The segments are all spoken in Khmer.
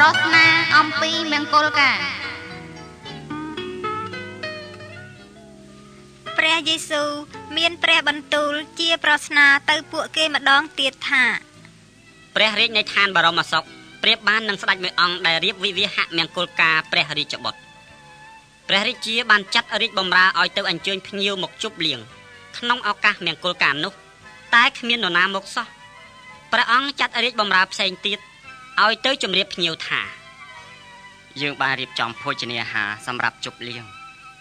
ប្រោសនាអំពីមង្គលការព្រះយេស៊ូវមានព្រះបន្ទូលជាប្រស្នាទៅពួកគេម្ដងទៀតថាព្រះរាជនៃឋានបរមសុខប្រៀបបាននឹងស្ដេចមួយអង្គដែលរៀបវិវាហៈមង្គលការព្រះរាជបុត្រព្រះរាជាបានចាត់រាជបំរើឲ្យទៅអញ្ជើញភ្ញៀវមកជប់លៀងក្នុងឱកាសមង្គលការនោះ តែគ្មាននរណាមកសោះព្រះអង្គចាត់រាជបំរើផ្សេងទៀត ឲ្យទៅជម្រាបភ្ញៀវថាយើងបានរៀបចំភោជនាហារសម្រាប់ជប់លៀង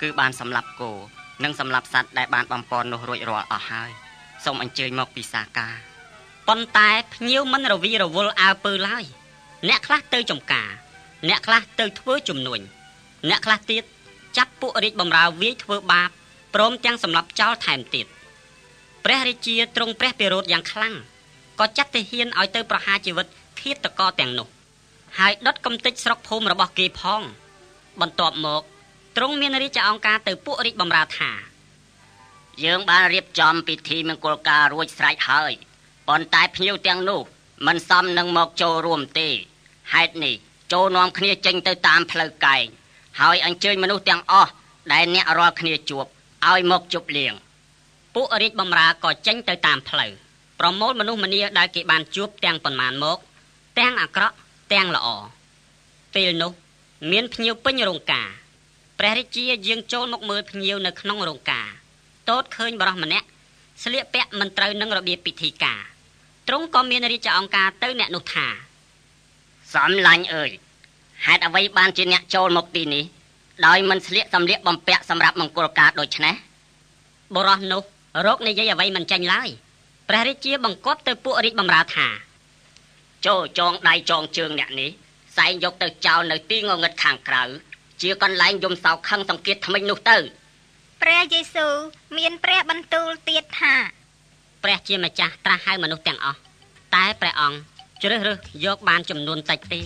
គឺបានសម្លាប់គោនិងសម្លាប់សត្វដែលបានបំពន់នោះរួចរាល់អស់ហើយសូមអញ្ជើញមកពិសាការប៉ុន្តែភ្ញៀវមិនរវីរវល់អើពើឡើយអ្នកខ្លះទៅចំការអ្នកខ្លះទៅធ្វើជំនួញអ្នកខ្លះទៀតចាប់ពួករាជបំរើវាយធ្វើបាបព្រមទាំងសម្លាប់ចោលថែមទៀតព្រះរាជាទ្រង់ព្រះពិរោធយ៉ាងខ្លាំងក៏ចាត់ទាហានឲ្យទៅប្រហារជីវិត ឃាតករទាំងនោះ ហើយដុតកំទេចស្រុកភូមិរបស់គេផង បន្ទាប់មកទ្រង់មានរាជអង្គការទៅពួករាជបំរើថាយើងបានរៀបចំពិធីមង្គលការរួចស្រេចហើយប៉ុន្តែភ្ញៀវទាំងនោះមិនសមនឹងមកចូលរួមទេហេតុនេះចូលនាំគ្នាចេញទៅតាមផ្លូវកែងហើយអញ្ជើញមនុស្សទាំងអស់ដែលអ្នករាល់គ្នាជួបឲ្យមកជប់លៀងពួករាជបំរើក៏ចេញទៅតាមផ្លូវប្រមូលមនុស្សម្នាដែលគេបានជួបទាំងប៉ុន្មានមក ទាំងអាក្រក់ទាំងល្អពេលនោះ មានភ្ញៀវពេញរោងការព្រះរាជាយាងចូលមកមើលភ្ញៀវនៅក្នុងរោងការតូតឃើញបរិសម្នាក់ស្លៀកពាក់មិនត្រូវនឹងរបៀបពិធីការទ្រង់ក៏មានរាជអង្គការទៅអ្នកនោះថាសំឡាញ់អើយហេតុអ្វីបានជាអ្នកចូលមកទីនេះដោយមិនស្លៀកសម្លៀកបំពាក់សម្រាប់មង្គលការដូចនេះបរោះនោះរោគនិយាយអ្វីមិនចាញ់ឡើយព្រះរាជាបង្គាប់ទៅពួករាជបំរើថា ចូលចងដៃចងជើងអ្នកនេះសែងយកទៅចោលនៅទីងងឹតខាងក្រៅជាកន្លែងយំសោកខឹងសង្កេតថ្មិញនោះទៅព្រះយេស៊ូវមានព្រះបន្ទូលទៀតថាព្រះជាម្ចាស់ត្រាស់ហៅមនុស្សទាំងអស់តែព្រះអង្គជ្រើសរើសយកបានចំនួនតិចទេ